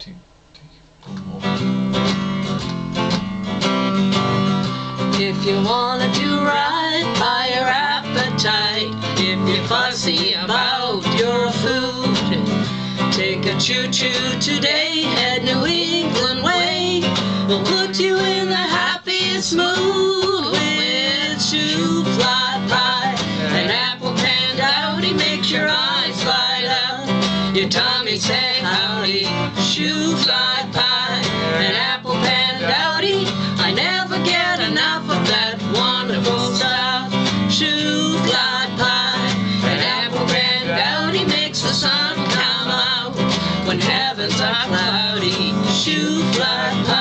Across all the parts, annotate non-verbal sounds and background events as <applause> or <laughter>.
If you wanna do right by your appetite, if you're fussy about your food, take a choo-choo today, head New England way. We'll put you in the happiest mood with shoe fly pie and apple pandowdy makes your eyes light up. Your tummy say howdy, shoe fly pie and apple pandowdy. I never get enough of that wonderful stuff. Shoe fly pie and apple pandowdy makes the sun come out when heavens are cloudy. Shoe fly pie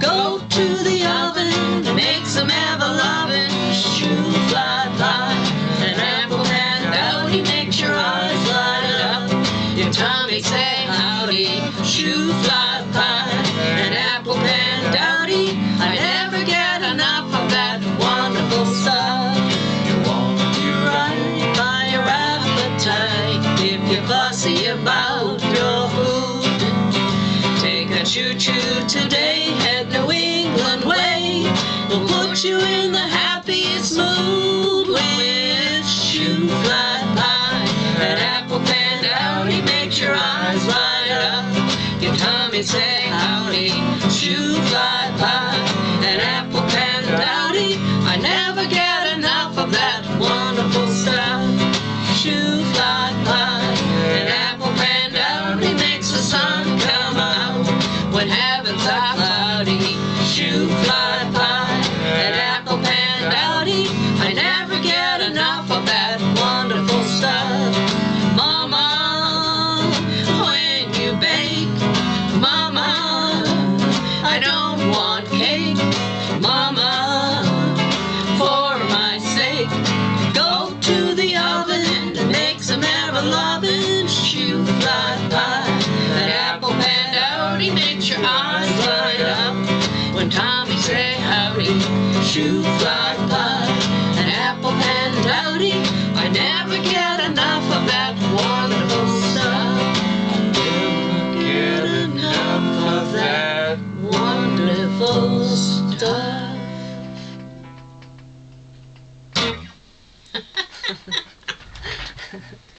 go to the oven and make some ever-loving shoe fly pie. And apple pandowdy makes your eyes light up. Your tummy say howdy, shoe fly pie. And apple pandowdy, I never get enough of that wonderful stuff. You want You right by your appetite if you're fussy about. Choo-choo today, head New England way. We'll put you in the happiest mood with shoe fly pie and apple pandowdy makes your eyes light up. Your tummy say howdy, shoe fly when heavens Tommy howdy, shoe fly pie. An apple pan pandowdy, I never get enough of that wonderful stuff. Never get enough of that wonderful stuff. <laughs>